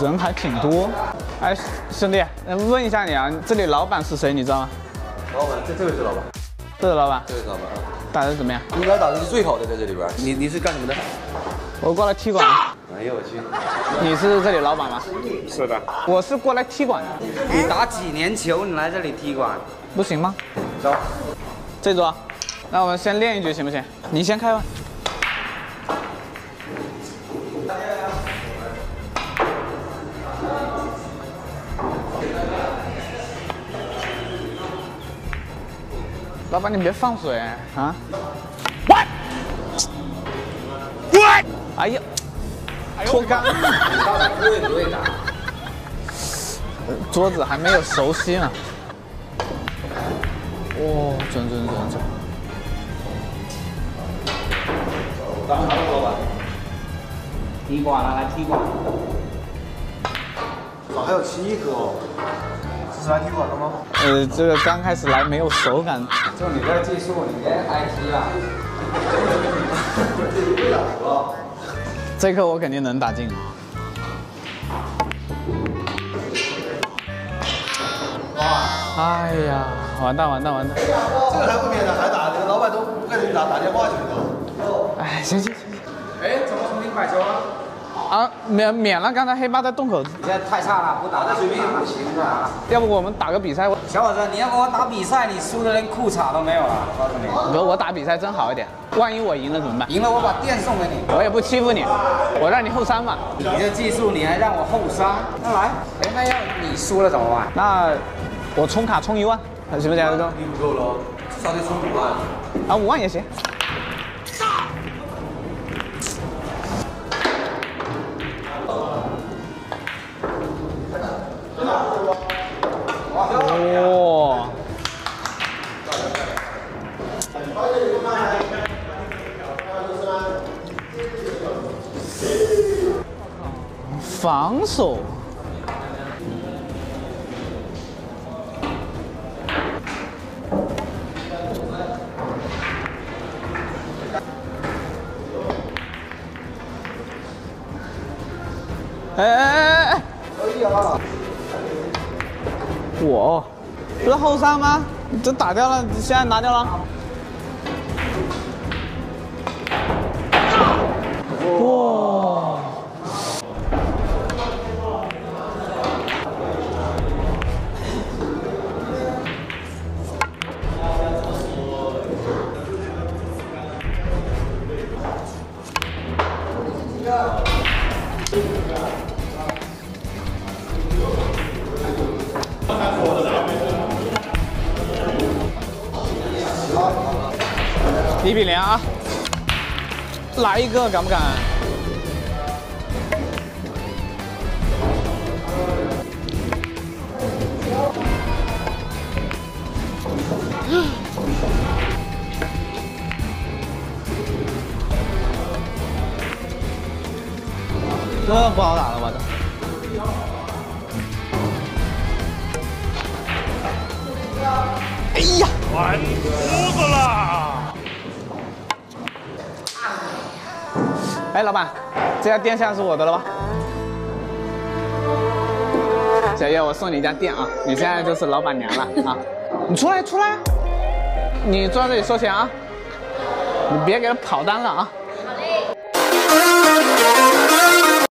人还挺多。哎，兄弟，问一下你啊，这里老板是谁？你知道吗？老板，这这位是老板，这是老板。这位是老板啊。打的怎么样？应该打的是最好的，在这里边。你你是干什么的？我过来踢馆。哎呦我去！你是这里老板吗？是的。我是过来踢馆的。你打几年球？你来这里踢馆，不行吗？走。这桌，那我们先练一局行不行？你先开吧。老板，你别放水啊！What？What？哎呀，脱杆！不会不会打。桌子还没有熟悉呢。哇，准准准准！打好了，老板。踢馆了，来踢馆。咋还有七个哦？这是来踢馆的吗？呃，这个刚开始来没有手感。就你这技术，你别挨踢了。这颗我肯定能打进。哇哎呀，完蛋完蛋完蛋！这个还不免的，还打，这个老板都不跟你打，打电话去了都。哎，行行行。哎，怎么重新摆球了？啊，免免了，刚才黑八在洞口。你现在太差了，不打这水平不行啊。要不我们打个比赛？小伙子，你要跟我打比赛，你输的连裤衩都没有了，我告诉你。哥，我打比赛真好一点，万一我赢了怎么办？赢了我把店送给你。我也不欺负你，我让你后三嘛。你的技术你还让我后三？那来，哎，那要你输了怎么办？那我充卡充一万，行不行？这你不够了，至少得充五万。啊，五万也行。防守。哎哎哎哎！可以啊。我，不是后三吗？这打掉了，现在拿掉了。哇！一比零啊！来一个，敢不敢？这不好打了吧？这。哎呀！完犊子了！哎，老板，这家店现在是我的了吧？小叶，我送你一家店啊！你现在就是老板娘了啊！你出来，出来！你坐在这里收钱啊！你别给他跑单了啊！